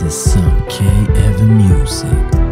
This is some K Evan music.